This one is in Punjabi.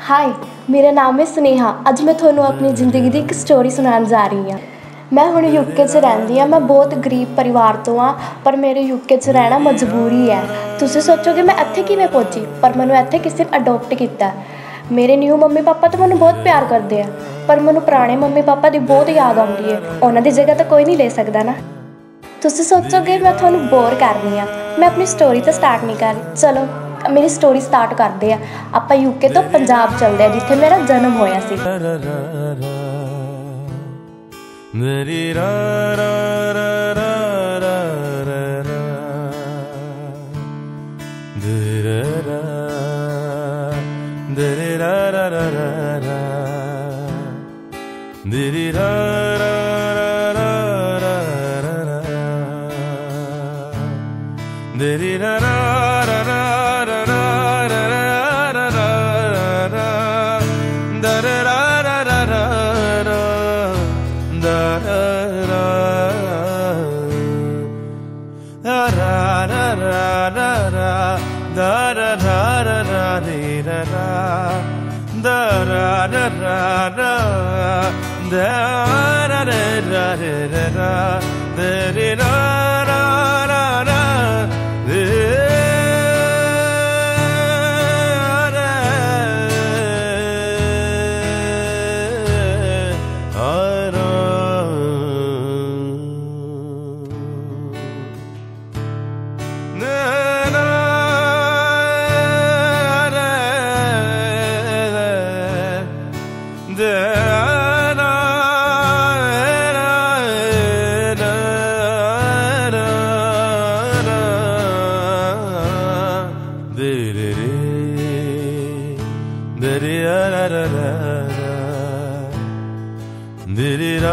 ਹਾਈ ਮੇਰਾ ਨਾਮ ਹੈ ਸੁਨੇਹਾ। ਅੱਜ ਮੈਂ ਤੁਹਾਨੂੰ ਆਪਣੀ ਜ਼ਿੰਦਗੀ ਦੀ ਇੱਕ ਸਟੋਰੀ ਸੁਣਾਉਣ ਜਾ ਰਹੀ ਹਾਂ। ਮੈਂ ਹੁਣ ਯੂਕੇ 'ਚ ਰਹਿੰਦੀ ਹਾਂ, ਮੈਂ ਬਹੁਤ ਗਰੀਬ ਪਰਿਵਾਰ ਤੋਂ ਆ ਪਰ ਮੇਰੇ ਯੂਕੇ 'ਚ ਰਹਿਣਾ ਮਜਬੂਰੀ ਹੈ। ਤੁਸੀਂ ਸੋਚੋਗੇ ਮੈਂ ਇੱਥੇ ਕਿਵੇਂ ਪਹੁੰਚੀ, ਪਰ ਮੈਨੂੰ ਇੱਥੇ ਕਿਸੇ ਨੇ ਅਡਾਪਟ ਕੀਤਾ। ਮੇਰੇ ਨਿਊ ਮੰਮੀ ਪਾਪਾ ਤਾਂ ਮੈਨੂੰ ਬਹੁਤ ਪਿਆਰ ਕਰਦੇ ਆ, ਪਰ ਮੈਨੂੰ ਪੁਰਾਣੇ ਮੰਮੀ ਪਾਪਾ ਦੀ ਬਹੁਤ ਯਾਦ ਆਉਂਦੀ ਹੈ। ਉਹਨਾਂ ਦੀ ਜਗ੍ਹਾ ਤਾਂ ਕੋਈ ਨਹੀਂ ਲੈ ਸਕਦਾ ਨਾ। ਤੁਸੀਂ ਸੋਚੋਗੇ ਮੈਂ ਤੁਹਾਨੂੰ ਬੋਰ ਕਰ ਰਹੀ ਹਾਂ, ਮੈਂ ਆਪਣੀ ਸਟੋਰੀ ਤਾਂ ਸਟਾਰਟ ਨਹੀਂ ਕਰ ਰਹੀ। ਚਲੋ। ਮੇਰੀ ਸਟੋਰੀ ਸਟਾਰਟ ਕਰਦੇ ਆ ਆਪਾਂ ਯੂਕੇ ਤੋਂ ਪੰਜਾਬ ਚੱਲਦੇ ਆ ਜਿੱਥੇ ਮੇਰਾ ਜਨਮ ਹੋਇਆ ਸੀ ਮੇਰੀ ਰਾ ਰਾ ਰਾ ਰਾ ਰਾ ਰਾ ਦਰਾ ਰਾ ਰਾ ਰਾ ਰਾ ਰਾ ਦਰੇ ਰਾ ਰਾ ra ra ra Da ra ra ra ra re ra ra Da ra ra ra ra Da ra ra ra re ra ra Da re ra Did it